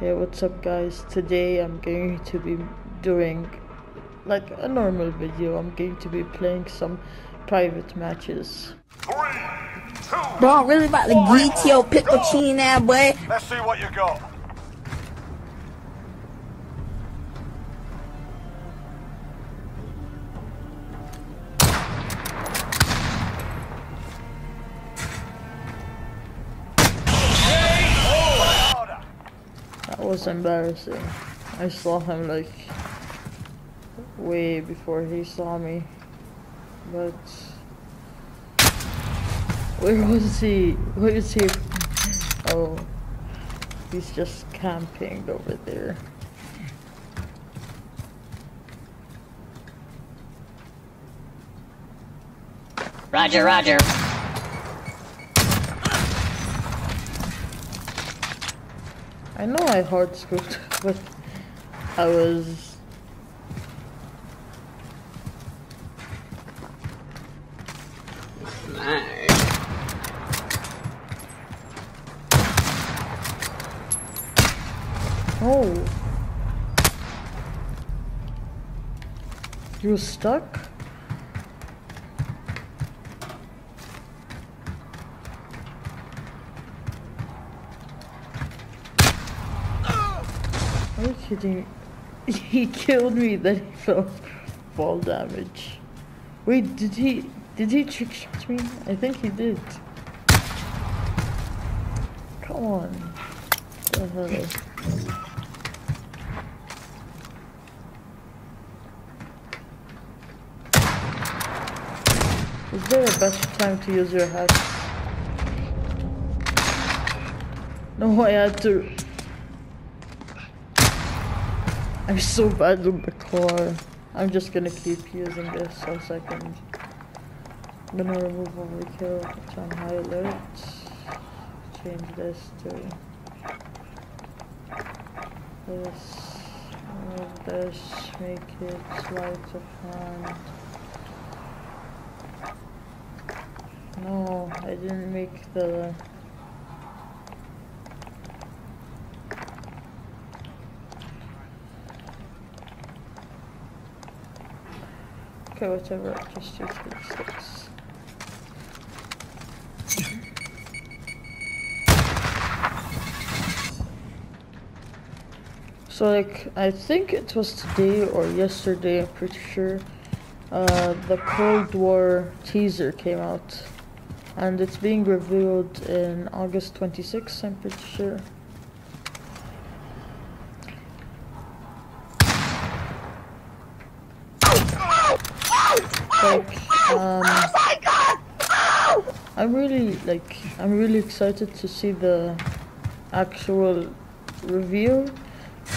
Hey, what's up guys? Today I'm going to be doing like a normal video. I'm going to be playing some private matches. Three, two, Bro, I'm really about to get your pickle chin boy. let's see what you got. Was embarrassing. I saw him like way before he saw me. But where was he? Where is he? Oh, he's just camping over there. Roger, roger. I know I hard scooped, but I was. Oh. You stuck? Kidding? He killed me, then he felt fall damage. Wait, did he did he trick shot me? I think he did. Come on. The hell? Is there a better time to use your hack? No, I had to. I'm so bad with the Kar. I'm just gonna keep using this for a second. I'm gonna remove overkill, put on high alert, change this to this, this, make it sleight of hand. No, I didn't make the Okay, whatever, just use these sticks. So like, I think it was today or yesterday, I'm pretty sure, uh, the Cold War teaser came out. And it's being revealed in August 26th, I'm pretty sure. Like, um, I'm really like I'm really excited to see the actual reveal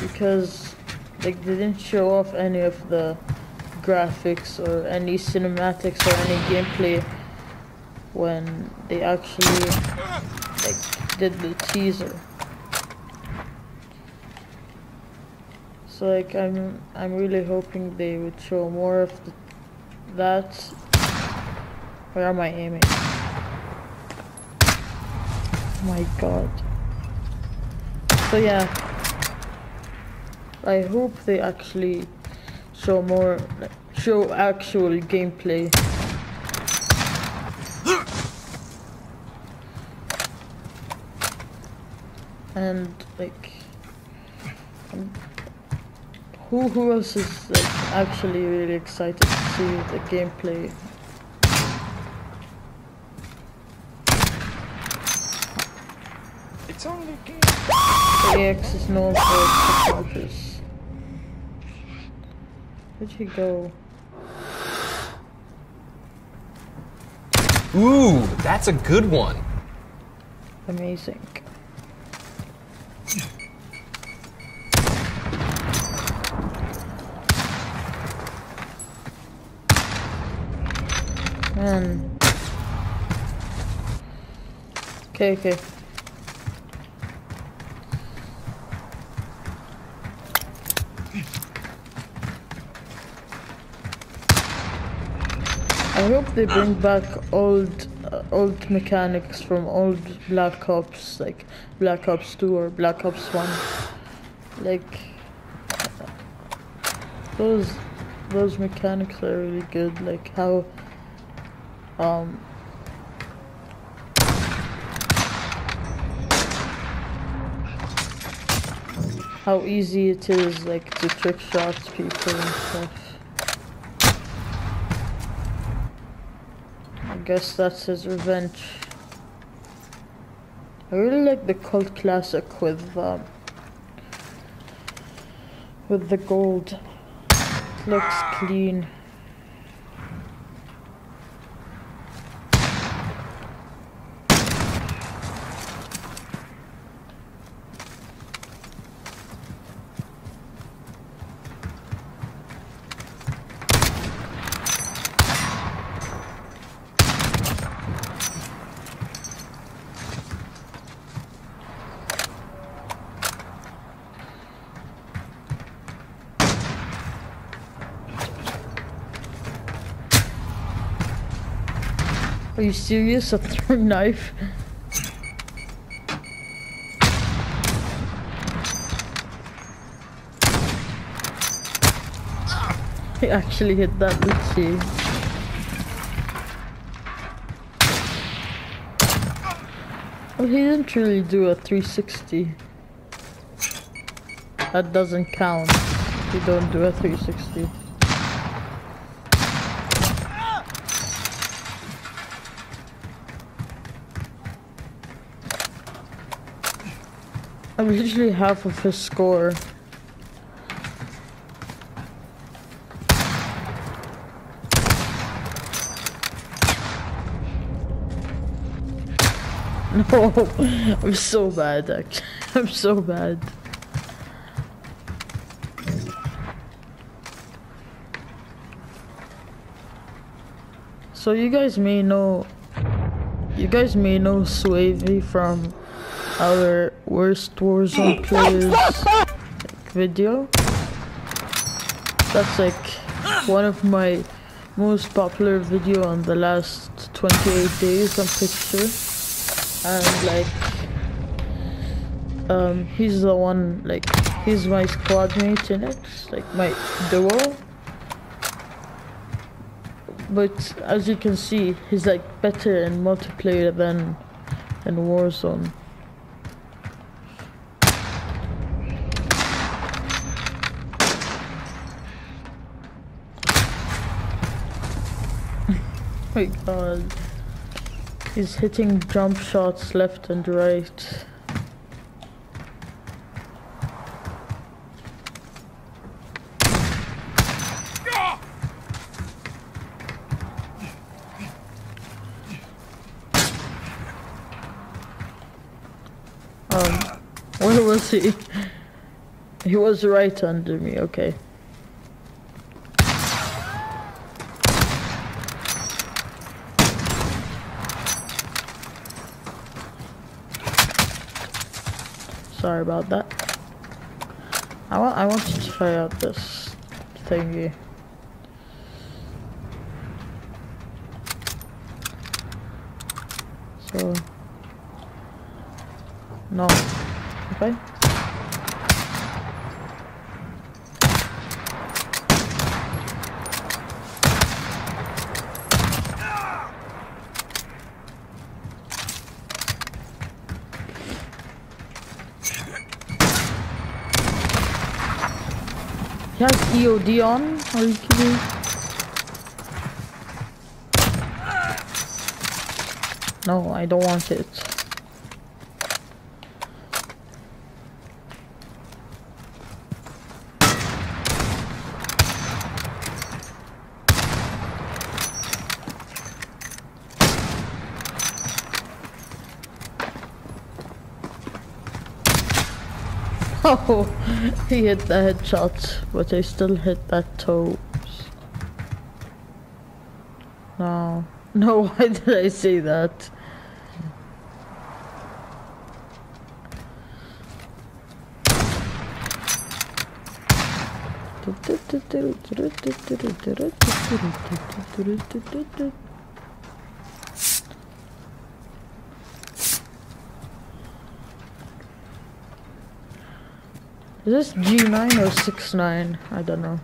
because like they didn't show off any of the graphics or any cinematics or any gameplay when they actually like did the teaser. So like I'm I'm really hoping they would show more of the that where am I aiming? Oh my god. So yeah. I hope they actually show more show actual gameplay. And like who who else is like actually really excited to see the gameplay? It's only game. The AX is known for its technologies. Where'd he go? Ooh, that's a good one. Amazing. Man. Okay, okay. I hope they bring back old uh, old mechanics from old Black Ops, like Black Ops 2 or Black Ops 1. like those those mechanics are really good like how um how easy it is like to trick shots people and stuff. I guess that's his revenge. I really like the cult classic with um with the gold. Looks clean Are you serious? A thrown knife? He actually hit that you. Well, he didn't really do a 360. That doesn't count. You don't do a 360. I'm literally half of his score. No, I'm so bad actually. I'm so bad. So you guys may know you guys may know Swavey from our worst Warzone players video. That's like one of my most popular video on the last 28 days, I'm pretty sure. And like, um, he's the one, like, he's my squad mate in it, like my duo. But as you can see, he's like better in multiplayer than in Warzone. My god. He's hitting jump shots left and right. Um, where was he? He was right under me, okay. Sorry about that. I want I want to try out this thingy. So no. Okay. EOD on? Are you kidding? No, I don't want it. Oh, he hit the headshots, but I still hit that toes. No. No, why did I say that? Is this G9 or 6-9? I don't know.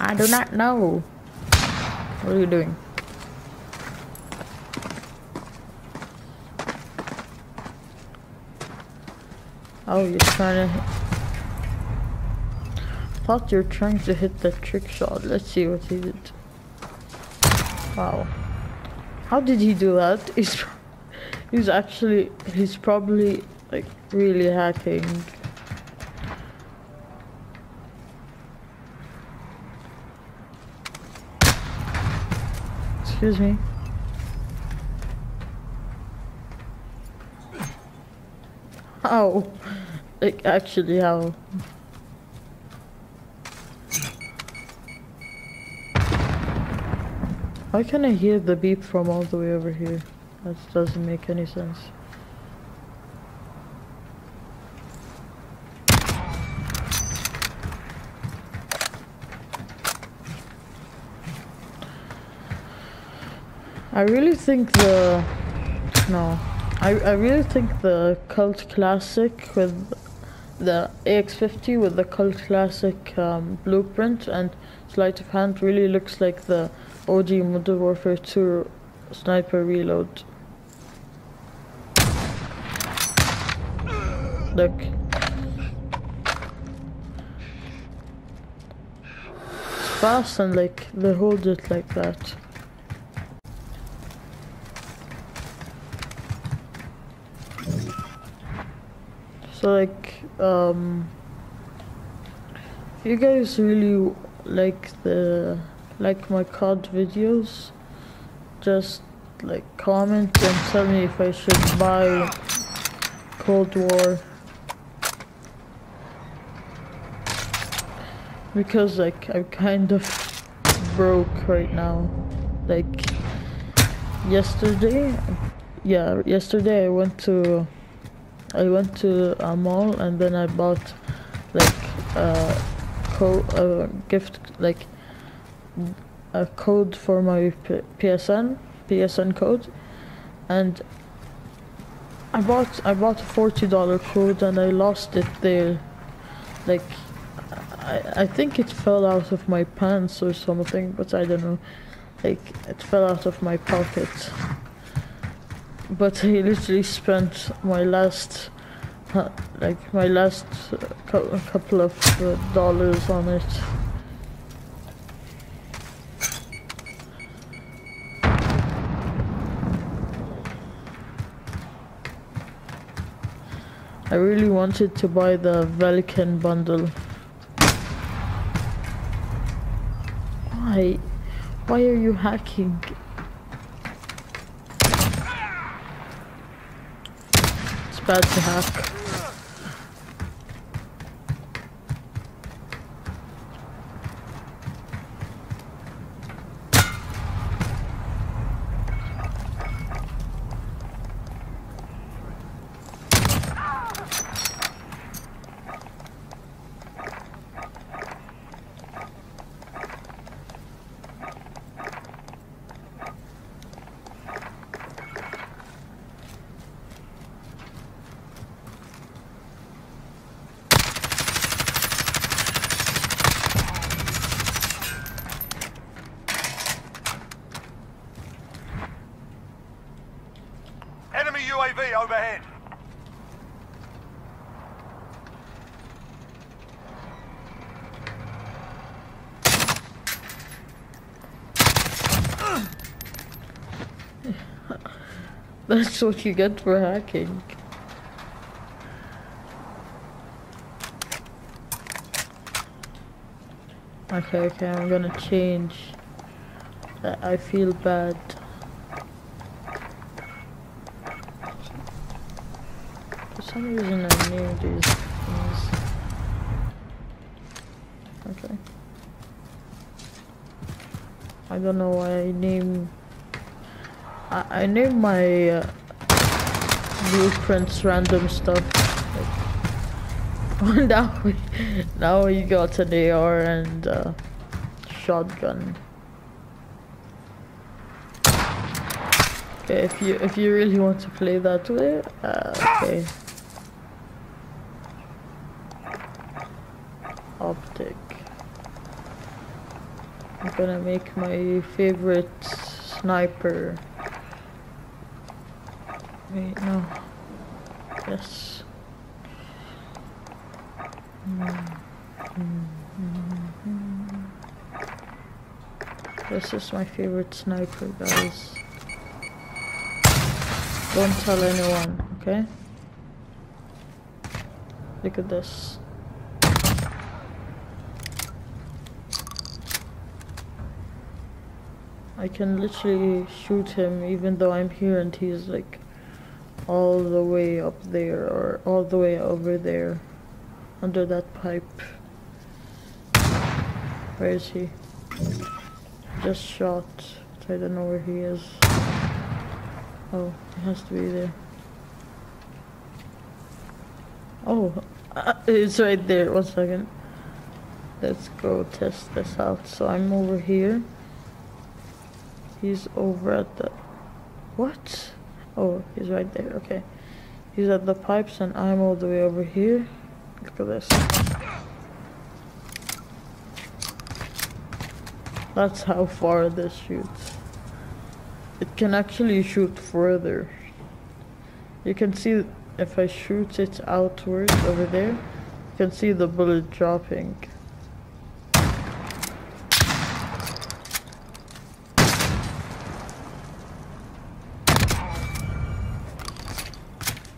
I do not know. What are you doing? Oh, you're trying to... thought you were trying to hit that trick shot. Let's see what he did. Wow. How did he do that? He's, he's actually, he's probably like really hacking. Excuse me. How? Like, actually, how? Why can I hear the beep from all the way over here? That doesn't make any sense. I really think the no, I I really think the cult classic with the AX50 with the cult classic um, blueprint and sleight of hand really looks like the OG Modern Warfare 2 sniper reload. Look. It's fast and like they hold it like that. So like, um, you guys really like the like my card videos, just like comment and tell me if I should buy Cold War. Because like I'm kind of broke right now. Like yesterday, yeah, yesterday I went to I went to a mall and then I bought like a co a gift like a code for my P PSN PSN code. And I bought I bought a forty dollar code and I lost it there. Like I I think it fell out of my pants or something but I don't know. Like it fell out of my pocket but I literally spent my last, uh, like my last uh, couple of uh, dollars on it. I really wanted to buy the Velikan bundle. Why? Why are you hacking? Bad to hack. Overhead. That's what you get for hacking. Okay, okay, I'm gonna change. I feel bad. Some reason I knew these things. Okay. I don't know why I name I, I name my uh, blueprints random stuff. Like, now we now we got an AR and uh, shotgun. Okay, if you if you really want to play that way, uh, okay. Optic. I'm gonna make my favorite sniper. Wait, no. Yes. This is my favorite sniper, guys. Don't tell anyone, okay? Look at this. I can literally shoot him even though I'm here and he's like all the way up there or all the way over there under that pipe. Where is he? Just shot. I don't know where he is. Oh, he has to be there. Oh, uh, it's right there. One second. Let's go test this out. So I'm over here. He's over at the... What? Oh, he's right there. Okay. He's at the pipes and I'm all the way over here. Look at this. That's how far this shoots. It can actually shoot further. You can see if I shoot it outwards over there, you can see the bullet dropping.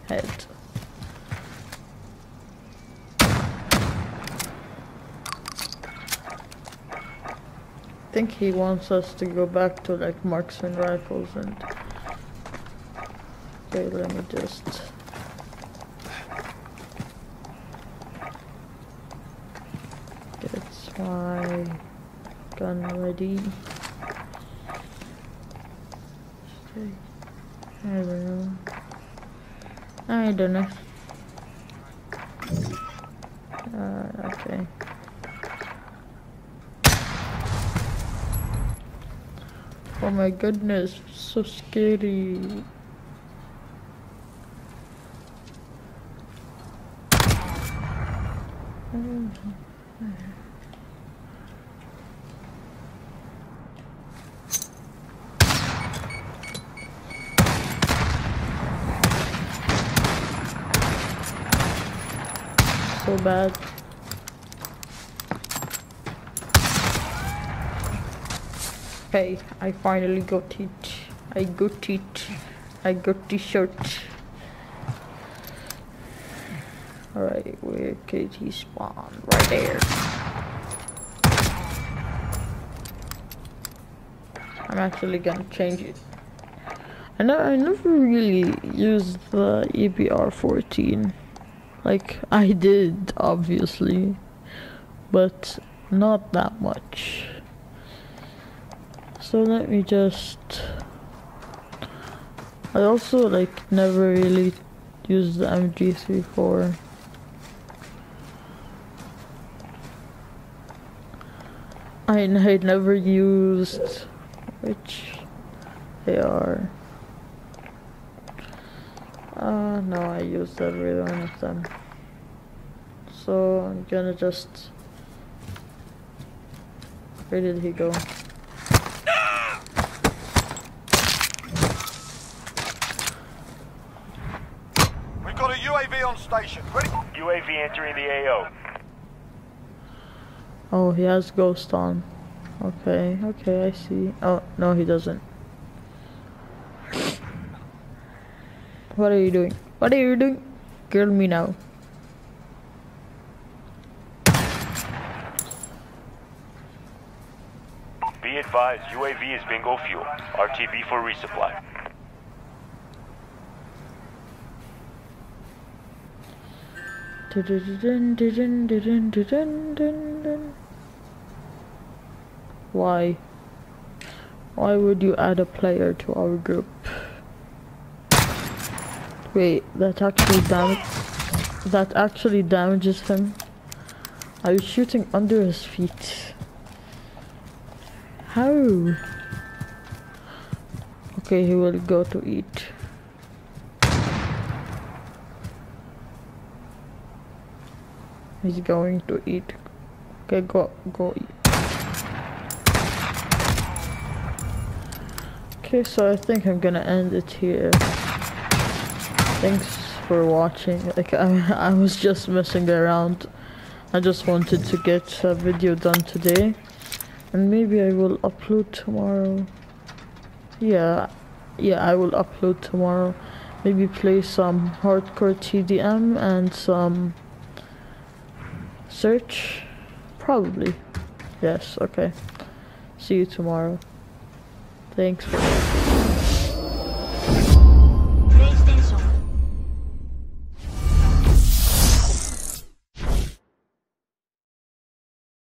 Head. I think he wants us to go back to like marksman rifles and okay let me just get my gun ready Okay. I don't know I don't know uh, okay Oh my goodness, so scary. Bad. Okay, I finally got it. I got it. I got the shirt. Alright, where could he spawn? Right there. I'm actually gonna change it. I know I never really used the EBR 14. Like I did, obviously, but not that much. So let me just. I also like never really used the MG34. I, I never used which they are. Uh, no, I used every one of them. So I'm gonna just. Where did he go? We've got a UAV on station. Ready? UAV entering the AO. Oh, he has ghost on. Okay, okay, I see. Oh, no, he doesn't. What are you doing? What are you doing? Kill me now. Be advised, UAV is bingo fuel. RTB for resupply. Why? Why would you add a player to our group? Wait, that actually dam that actually damages him. I was shooting under his feet. How? Okay, he will go to eat. He's going to eat. Okay, go, go. Okay, so I think I'm gonna end it here. Thanks for watching. Like, I, I was just messing around. I just wanted to get a video done today. And maybe I will upload tomorrow. Yeah, yeah, I will upload tomorrow. Maybe play some hardcore TDM and some search. Probably. Yes, okay. See you tomorrow. Thanks for